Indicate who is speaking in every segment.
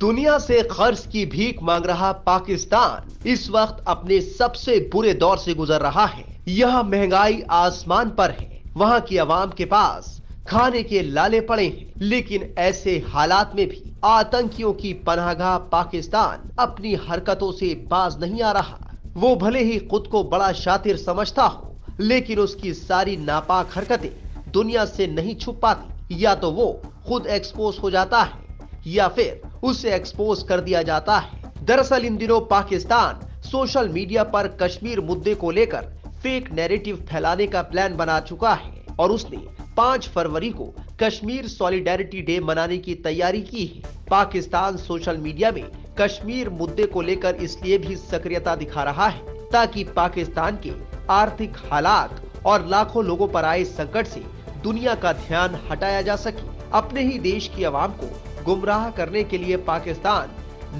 Speaker 1: दुनिया से खर्च की भीख मांग रहा पाकिस्तान इस वक्त अपने सबसे बुरे दौर से गुजर रहा है। यह महँगाई आसमान पर है। वहाँ की आवाम के पास खाने के लाले पड़े हैं। लेकिन ऐसे हालात में भी आतंकियों की पनाहगाह पाकिस्तान अपनी हरकतों से बाज नहीं आ रहा। वो भले ही खुद को बड़ा शातिर समझता हो, लेकिन उसकी सारी नापाक हरकतें दुनिया से नहीं छुप पाती। या तो वो खुद एक्सपोज हो जाता है, या फिर उसे एक्सपोज कर दिया जाता है। दरअसल इन दिनों पाकिस्तान सोशल मीडिया पर कश्मीर मुद्दे को लेकर फेक नैरेटिव फैलाने का प्लान बना चुका है और उसने 5 फरवरी को कश्मीर सॉलिडेरिटी डे मनाने की तैयारी की है। पाकिस्तान सोशल मीडिया में कश्मीर मुद्दे को लेकर इसलिए भी सक्रियता दिखा रहा है ताकि पाकिस्तान के आर्थिक हालात और लाखों लोगों पर आए संकट से दुनिया का ध्यान हटाया जा सके। अपने ही देश की आवाम को गुमराह करने के लिए पाकिस्तान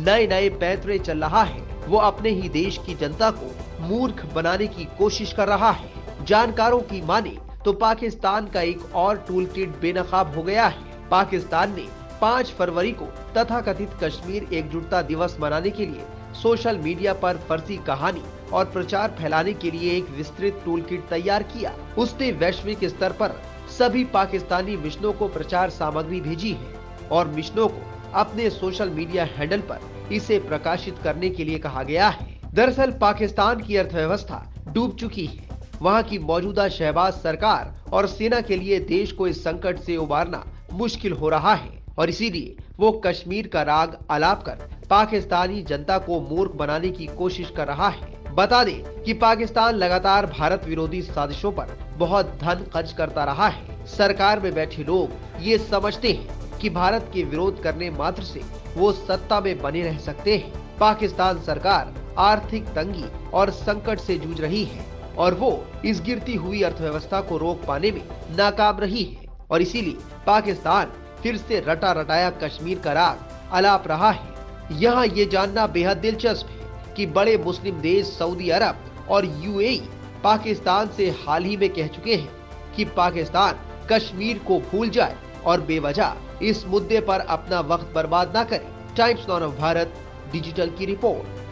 Speaker 1: नए नए पैतरे चल रहा है। वो अपने ही देश की जनता को मूर्ख बनाने की कोशिश कर रहा है। जानकारों की माने तो पाकिस्तान का एक और टूल किट बेनकाब हो गया है। पाकिस्तान ने 5 फरवरी को तथाकथित कश्मीर एकजुटता दिवस मनाने के लिए सोशल मीडिया पर फर्जी कहानी और प्रचार फैलाने के लिए एक विस्तृत टूल किट तैयार किया। उसने वैश्विक स्तर पर सभी पाकिस्तानी मिशनों को प्रचार सामग्री भेजी है। और मिशनों को अपने सोशल मीडिया हैंडल पर इसे प्रकाशित करने के लिए कहा गया है। दरअसल, पाकिस्तान की अर्थव्यवस्था डूब चुकी है। वहाँ की मौजूदा शहबाज सरकार और सेना के लिए देश को इस संकट से उबारना मुश्किल हो रहा है और इसीलिए वो कश्मीर का राग अलाप कर पाकिस्तानी जनता को मूर्ख बनाने की कोशिश कर रहा है। बता दें कि पाकिस्तान लगातार भारत विरोधी साजिशों पर बहुत धन खर्च करता रहा है। सरकार में बैठे लोग ये समझते हैं कि भारत के विरोध करने मात्र से वो सत्ता में बने रह सकते हैं। पाकिस्तान सरकार आर्थिक तंगी और संकट से जूझ रही है और वो इस गिरती हुई अर्थव्यवस्था को रोक पाने में नाकाम रही है। और इसीलिए पाकिस्तान फिर से रटा रटाया कश्मीर का राग अलाप रहा है। यहाँ ये जानना बेहद दिलचस्प है कि बड़े मुस्लिम देश सऊदी अरब और यूएई पाकिस्तान से हाल ही में कह चुके हैं कि पाकिस्तान कश्मीर को भूल जाए और बेवजह इस मुद्दे पर अपना वक्त बर्बाद न करें। Times Now of Bharat, digital की रिपोर्ट।